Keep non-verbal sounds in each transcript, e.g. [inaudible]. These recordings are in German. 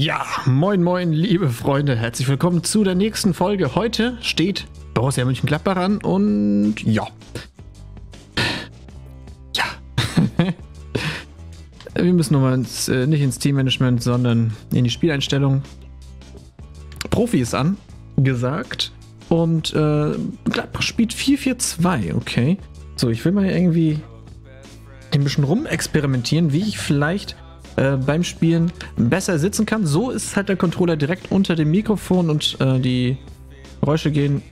Ja, moin moin, liebe Freunde, herzlich willkommen zu der nächsten Folge. Heute steht Borussia Mönchengladbach an und ja. Ja. [laughs] Wir müssen nochmal ins, äh, nicht ins Teammanagement, sondern in die Spieleinstellung. Profi ist an, gesagt. Und äh, Gladbach spielt 4-4-2, okay. So, ich will mal irgendwie ein bisschen rumexperimentieren, wie ich vielleicht äh, beim Spielen besser sitzen kann. So ist halt der Controller direkt unter dem Mikrofon und äh, die Geräusche gehen.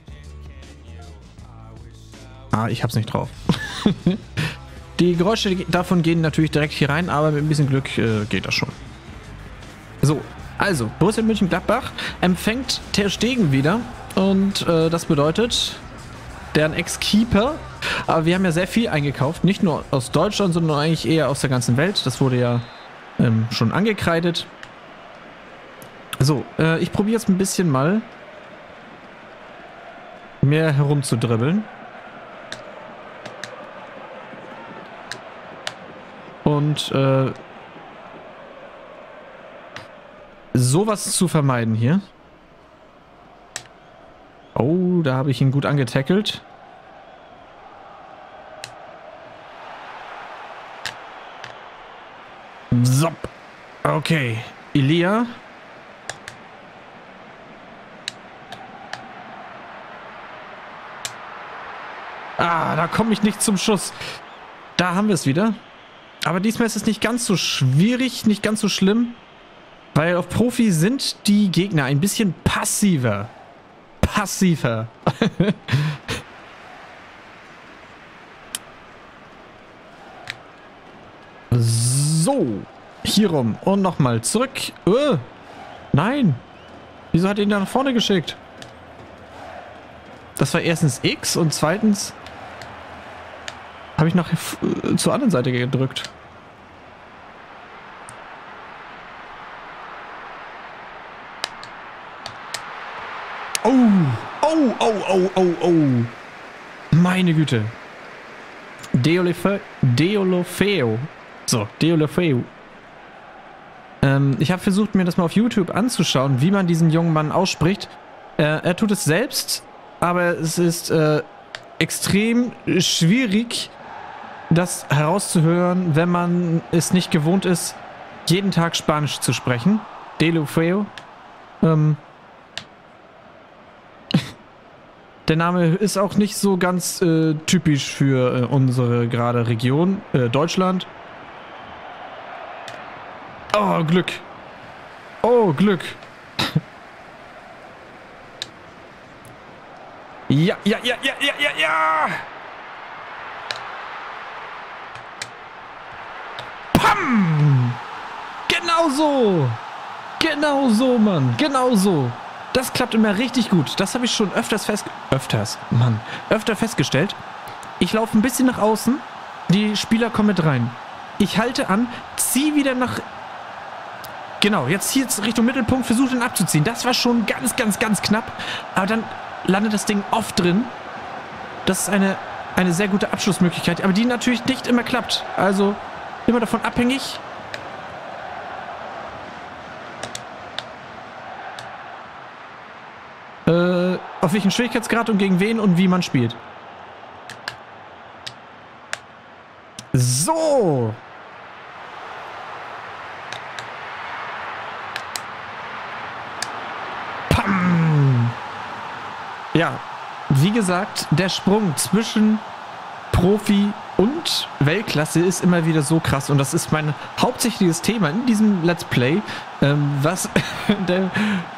Ah, ich hab's nicht drauf. [laughs] die Geräusche davon gehen natürlich direkt hier rein, aber mit ein bisschen Glück äh, geht das schon. So, also, Borussia Mönchengladbach empfängt Ter Stegen wieder und äh, das bedeutet, deren Ex-Keeper aber wir haben ja sehr viel eingekauft, nicht nur aus Deutschland, sondern eigentlich eher aus der ganzen Welt. Das wurde ja ähm, schon angekreidet. So, äh, ich probiere jetzt ein bisschen mal mehr herumzudribbeln. Und äh, sowas zu vermeiden hier. Oh, da habe ich ihn gut angetackelt. So. Okay. Elia. Ah, da komme ich nicht zum Schuss. Da haben wir es wieder. Aber diesmal ist es nicht ganz so schwierig, nicht ganz so schlimm. Weil auf Profi sind die Gegner ein bisschen passiver. Passiver. [laughs] So, hier rum und nochmal zurück. Uh, nein. Wieso hat er ihn da nach vorne geschickt? Das war erstens X und zweitens habe ich noch äh, zur anderen Seite gedrückt. Oh, oh, oh, oh, oh, oh. Meine Güte. Deolofeo. Deolofeo so, Deolofeu. Ähm, ich habe versucht, mir das mal auf YouTube anzuschauen, wie man diesen jungen Mann ausspricht. Äh, er tut es selbst, aber es ist äh, extrem schwierig, das herauszuhören, wenn man es nicht gewohnt ist, jeden Tag Spanisch zu sprechen. Deolofeu. Ähm, [laughs] Der Name ist auch nicht so ganz äh, typisch für äh, unsere gerade Region, äh, Deutschland. Oh, Glück. Oh, Glück. ja, ja, ja, ja, ja, ja, ja. Pam! Genau so. Genau so, Mann. Genau so. Das klappt immer richtig gut. Das habe ich schon öfters fest... Öfters, Mann. Öfter festgestellt. Ich laufe ein bisschen nach außen. Die Spieler kommen mit rein. Ich halte an, ziehe wieder nach Genau, jetzt hier Richtung Mittelpunkt, versucht ihn abzuziehen. Das war schon ganz, ganz, ganz knapp. Aber dann landet das Ding oft drin. Das ist eine, eine sehr gute Abschlussmöglichkeit, aber die natürlich nicht immer klappt. Also immer davon abhängig. Äh, auf welchen Schwierigkeitsgrad und gegen wen und wie man spielt. So. Ja, wie gesagt, der Sprung zwischen Profi und Weltklasse ist immer wieder so krass und das ist mein hauptsächliches Thema in diesem Let's Play, ähm, was [laughs] der,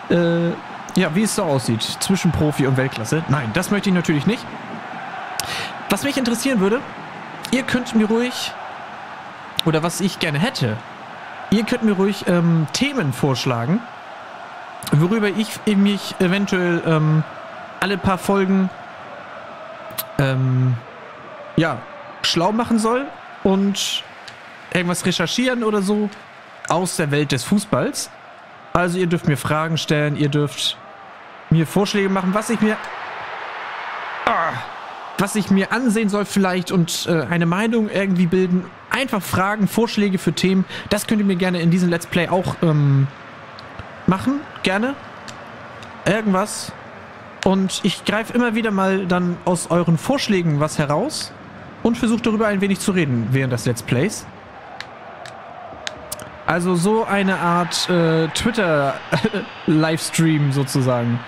äh, ja, wie es so aussieht zwischen Profi und Weltklasse. Nein, das möchte ich natürlich nicht. Was mich interessieren würde, ihr könnt mir ruhig, oder was ich gerne hätte, ihr könnt mir ruhig ähm, Themen vorschlagen, worüber ich mich eventuell ähm, alle paar Folgen ähm, ja, schlau machen soll und irgendwas recherchieren oder so aus der Welt des Fußballs. Also ihr dürft mir Fragen stellen, ihr dürft mir Vorschläge machen, was ich mir ah, was ich mir ansehen soll vielleicht und äh, eine Meinung irgendwie bilden. Einfach Fragen, Vorschläge für Themen, das könnt ihr mir gerne in diesem Let's Play auch ähm, machen, gerne. Irgendwas. Und ich greife immer wieder mal dann aus euren Vorschlägen was heraus und versuche darüber ein wenig zu reden während des Let's Plays. Also so eine Art äh, Twitter-Livestream [laughs] sozusagen,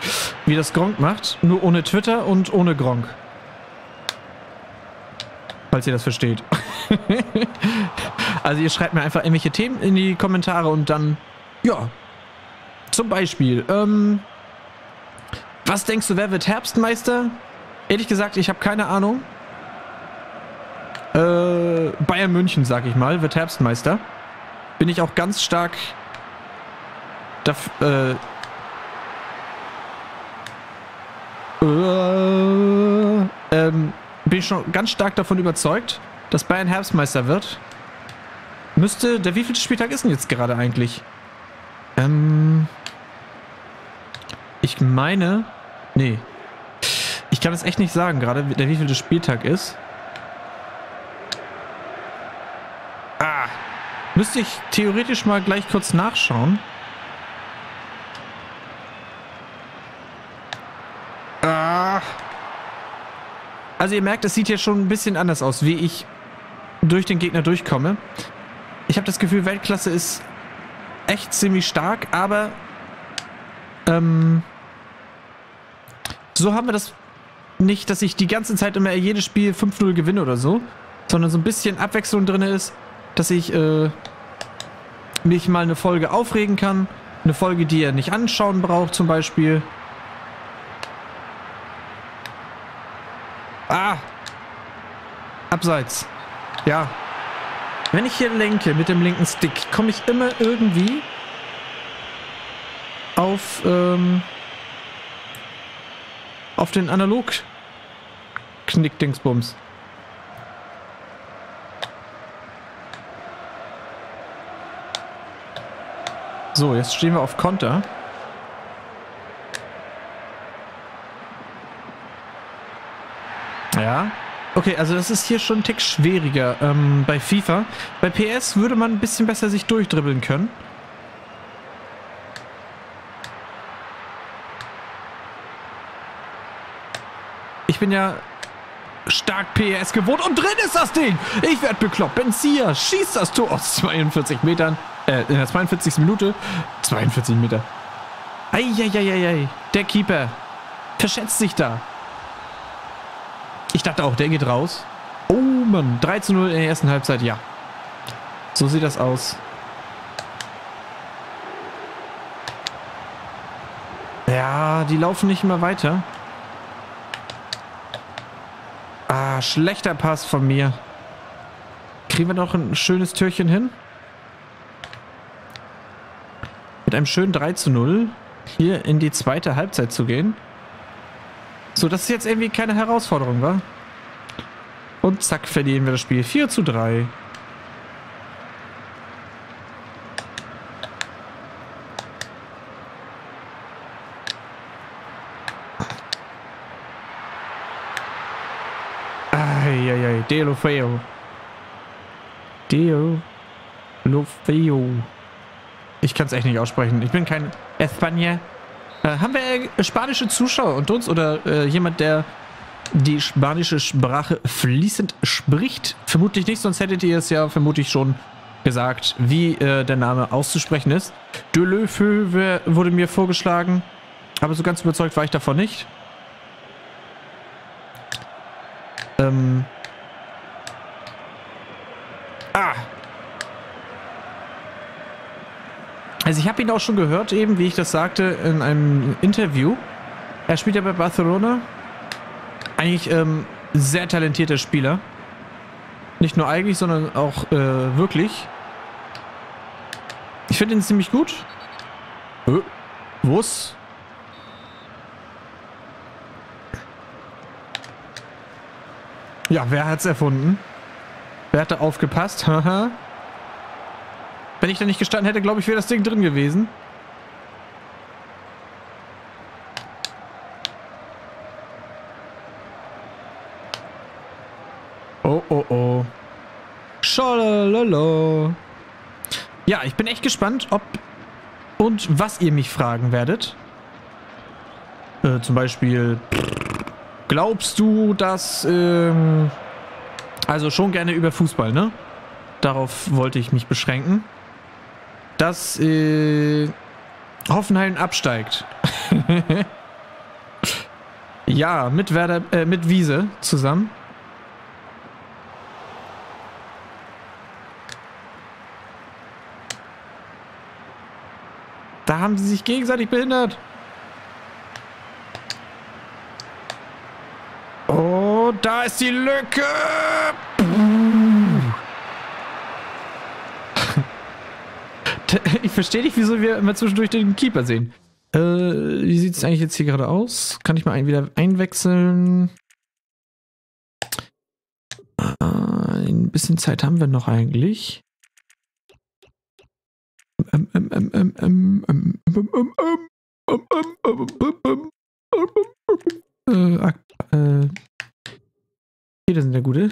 wie das Gronk macht, nur ohne Twitter und ohne Gronk. Falls ihr das versteht. [laughs] also ihr schreibt mir einfach irgendwelche Themen in die Kommentare und dann, ja, zum Beispiel, ähm, was denkst du, wer wird Herbstmeister? Ehrlich gesagt, ich habe keine Ahnung. Äh, Bayern München, sag ich mal, wird Herbstmeister bin ich auch ganz stark dafür, äh, äh, ähm, bin ich schon ganz stark davon überzeugt, dass Bayern Herbstmeister wird. Müsste, der wievielte Spieltag ist denn jetzt gerade eigentlich? Ähm, ich meine, nee. Ich kann es echt nicht sagen gerade, der wievielte Spieltag ist. Müsste ich theoretisch mal gleich kurz nachschauen. Ah. Also ihr merkt, es sieht hier schon ein bisschen anders aus, wie ich durch den Gegner durchkomme. Ich habe das Gefühl, Weltklasse ist echt ziemlich stark, aber ähm, so haben wir das nicht, dass ich die ganze Zeit immer jedes Spiel 5-0 gewinne oder so, sondern so ein bisschen Abwechslung drin ist dass ich äh, mich mal eine Folge aufregen kann. Eine Folge, die er nicht anschauen braucht zum Beispiel. Ah! Abseits. Ja. Wenn ich hier lenke mit dem linken Stick, komme ich immer irgendwie auf, ähm, auf den Analog-Knick-Dingsbums. So, jetzt stehen wir auf Konter. Ja. Okay, also das ist hier schon ein Tick schwieriger ähm, bei FIFA. Bei PS würde man ein bisschen besser sich durchdribbeln können. Bin ja stark PS gewohnt und drin ist das Ding. Ich werde bekloppt. Benzia schießt das Tor aus 42 Metern. Äh, in der 42. Minute. 42 Meter. Eieieiei. Der Keeper. Verschätzt sich da. Ich dachte auch, der geht raus. Oh Mann. 3 zu 0 in der ersten Halbzeit. Ja. So sieht das aus. Ja, die laufen nicht mehr weiter. Schlechter Pass von mir. Kriegen wir noch ein schönes Türchen hin? mit einem schönen 3 zu 0 hier in die zweite Halbzeit zu gehen. So, das ist jetzt irgendwie keine Herausforderung, wa? Und zack, verlieren wir das Spiel 4 zu 3. Eieiei, Deo Feo. Deo Lofeo. Ich kann es echt nicht aussprechen. Ich bin kein España. Äh, haben wir äh, spanische Zuschauer und uns oder äh, jemand, der die spanische Sprache fließend spricht? Vermutlich nicht, sonst hättet ihr es ja vermutlich schon gesagt, wie äh, der Name auszusprechen ist. De Le Feu wurde mir vorgeschlagen, aber so ganz überzeugt war ich davon nicht. Ähm. Ah, Also ich habe ihn auch schon gehört, eben wie ich das sagte in einem Interview. Er spielt ja bei Barcelona. Eigentlich ähm, sehr talentierter Spieler. Nicht nur eigentlich, sondern auch äh, wirklich. Ich finde ihn ziemlich gut. Äh, wo's? Ja, wer hat's erfunden? Wer hat da aufgepasst? [laughs] Haha. Wenn ich da nicht gestanden hätte, glaube ich, wäre das Ding drin gewesen. Oh, oh, oh. Schalalala. Ja, ich bin echt gespannt, ob und was ihr mich fragen werdet. Äh, zum Beispiel, glaubst du, dass... Ähm, also schon gerne über Fußball, ne? Darauf wollte ich mich beschränken. Dass äh, Hoffenheim absteigt. [laughs] ja, mit Werder, äh, mit Wiese zusammen. Da haben sie sich gegenseitig behindert. Oh, da ist die Lücke. Ich verstehe nicht, wieso wir immer zwischendurch den Keeper sehen. Äh, wie sieht es eigentlich jetzt hier gerade aus? Kann ich mal ein, wieder einwechseln? Äh, ein bisschen Zeit haben wir noch eigentlich. Äh, hier, das sind der Gute.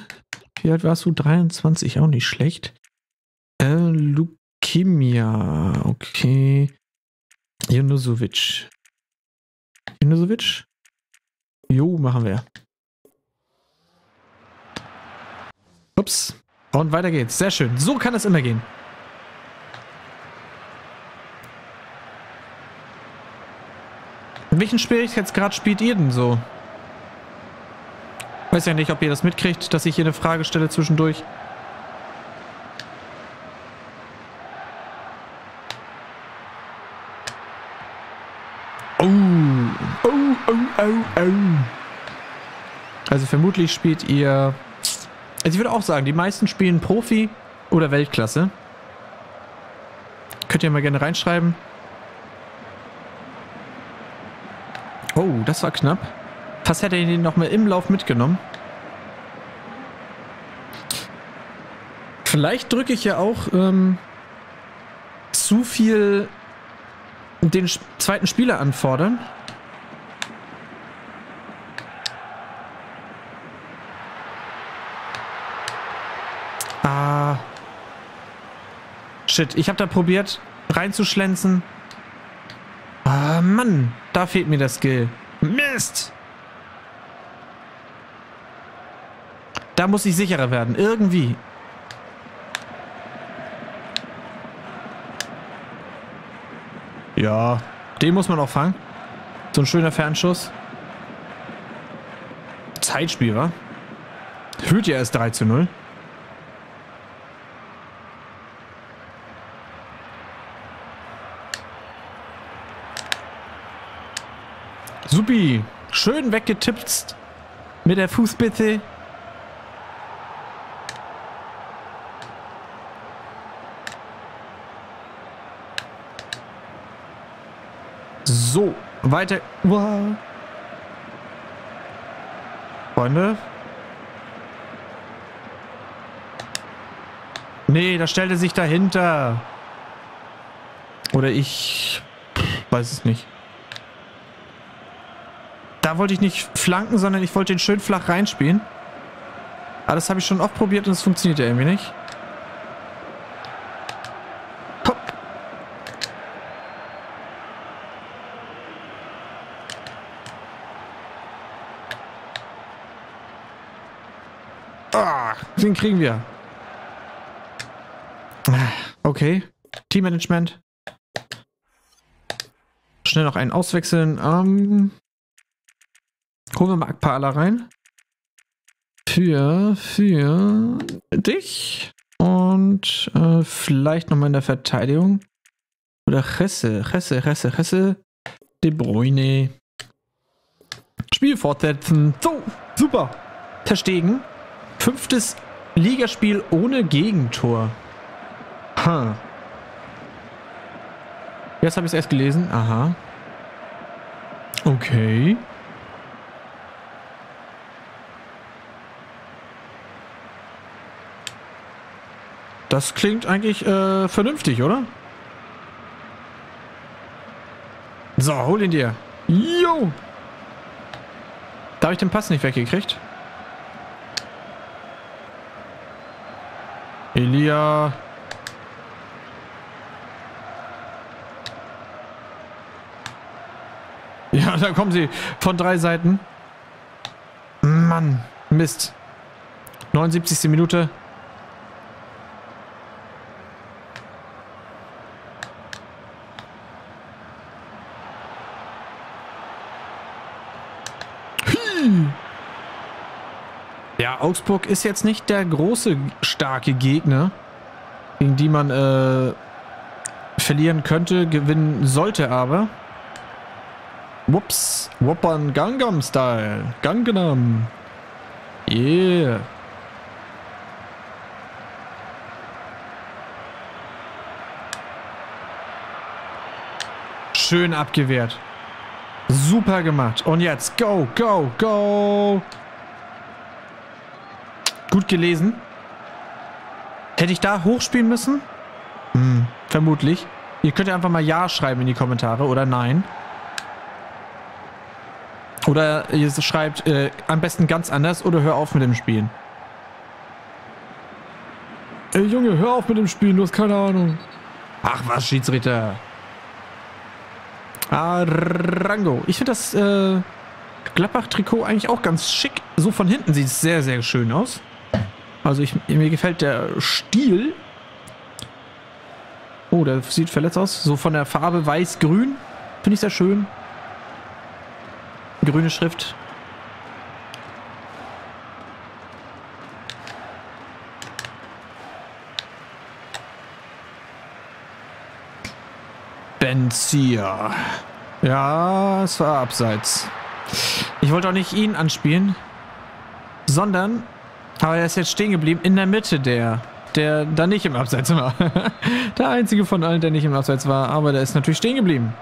Wie alt warst du? 23, auch nicht schlecht. Äh, Leukemia, okay. Junusovic. Junusovic? Jo, machen wir. Ups. Und weiter geht's. Sehr schön. So kann es immer gehen. Welchen Schwierigkeitsgrad spielt ihr denn so? Weiß ja nicht, ob ihr das mitkriegt, dass ich hier eine Frage stelle zwischendurch. Oh, oh, oh, oh, oh. Also vermutlich spielt ihr... Also ich würde auch sagen, die meisten spielen Profi oder Weltklasse. Könnt ihr mal gerne reinschreiben. Oh, das war knapp. Fast hätte er ihn noch mal im Lauf mitgenommen. Vielleicht drücke ich ja auch ähm, zu viel den zweiten Spieler anfordern. Ah. Shit, ich habe da probiert reinzuschlänzen. Ah, Mann. Da fehlt mir der Skill. Mist! Da muss ich sicherer werden. Irgendwie. Ja, den muss man auch fangen. So ein schöner Fernschuss. Zeitspiel, wa? Führt ja erst 3 zu 0. Supi. Schön weggetippt mit der Fußbitte. So, weiter. Wow. Freunde. Nee, da stellte sich dahinter. Oder ich weiß es nicht. Da wollte ich nicht flanken, sondern ich wollte den schön flach reinspielen. Aber das habe ich schon oft probiert und es funktioniert ja irgendwie nicht. Den kriegen wir. Okay. Teammanagement. Schnell noch einen auswechseln. Ähm, Holen wir mal Akpala rein. Für, für dich. Und äh, vielleicht nochmal in der Verteidigung. Oder Chesse, Chesse, Chesse, Chesse. De Bruyne. Spiel fortsetzen. So, super. Verstegen. Fünftes Ligaspiel ohne Gegentor. Ha. Jetzt habe ich es erst gelesen. Aha. Okay. Das klingt eigentlich äh, vernünftig, oder? So, hol ihn dir. Jo! Da habe ich den Pass nicht weggekriegt. ja... Ja, [laughs] da kommen sie von drei Seiten. Mann, Mist. 79. Minute. Augsburg ist jetzt nicht der große, starke Gegner, gegen die man äh, verlieren könnte, gewinnen sollte aber. Whoops, Whoppern Gangnam Style. Gangnam. Yeah. Schön abgewehrt. Super gemacht. Und jetzt go, go, go. Gut gelesen. Hätte ich da hochspielen müssen? Hm, vermutlich. Ihr könnt ja einfach mal Ja schreiben in die Kommentare oder Nein. Oder ihr schreibt äh, am besten ganz anders oder hör auf mit dem Spielen. Ey Junge, hör auf mit dem Spielen, du hast keine Ahnung. Ach was, Schiedsrichter. Arango. Ich finde das äh, Gladbach-Trikot eigentlich auch ganz schick. So von hinten sieht es sehr, sehr schön aus. Also ich, mir gefällt der Stil. Oh, der sieht verletzt aus. So von der Farbe weiß-grün. Finde ich sehr schön. Grüne Schrift. Benzia. Ja, es war abseits. Ich wollte auch nicht ihn anspielen, sondern, aber er ist jetzt stehen geblieben in der Mitte der, der da nicht im Abseits war. [laughs] der einzige von allen, der nicht im Abseits war, aber der ist natürlich stehen geblieben.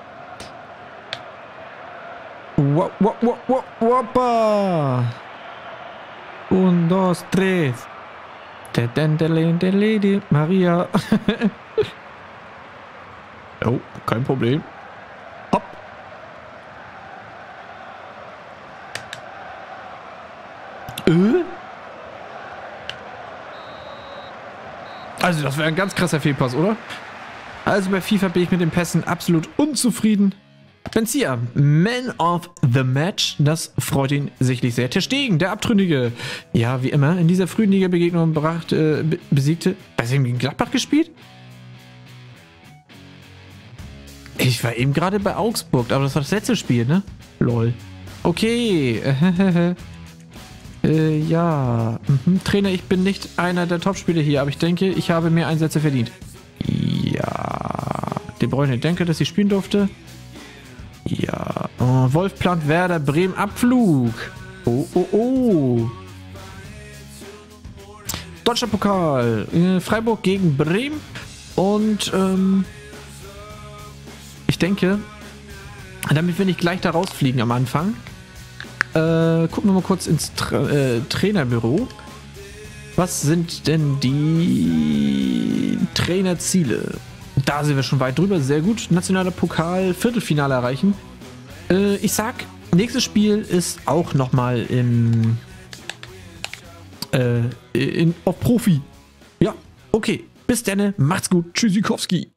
Wop, wop, wop, wop, woppa. Un, dos, tres. Maria. [laughs] oh, kein Problem. Hopp. Äh? Also das wäre ein ganz krasser Fehlpass, oder? Also bei FIFA bin ich mit den Pässen absolut unzufrieden. Benzia, Man of the Match, das freut ihn sicherlich sehr. Ter Stegen, der Abtrünnige. Ja, wie immer, in dieser frühen Liga-Begegnung äh, besiegte. Bei wem gegen Gladbach gespielt? Ich war eben gerade bei Augsburg, aber das war das letzte Spiel, ne? Lol. Okay. [laughs] äh, ja. Mhm. Trainer, ich bin nicht einer der Topspieler hier, aber ich denke, ich habe mehr Einsätze verdient. Ja. De Bruyne, denke, dass ich spielen durfte. Ja. Oh, Wolf plant Werder Bremen Abflug. Oh, oh, oh. Deutscher Pokal. Äh, Freiburg gegen Bremen. Und ähm, ich denke, damit wir nicht gleich da rausfliegen am Anfang, äh, gucken wir mal kurz ins Tra äh, Trainerbüro. Was sind denn die Trainerziele? Da sind wir schon weit drüber. Sehr gut. Nationaler Pokal, Viertelfinale erreichen. Äh, ich sag, nächstes Spiel ist auch nochmal im äh, in, auf Profi. Ja, okay. Bis dann. Macht's gut. Tschüssikowski.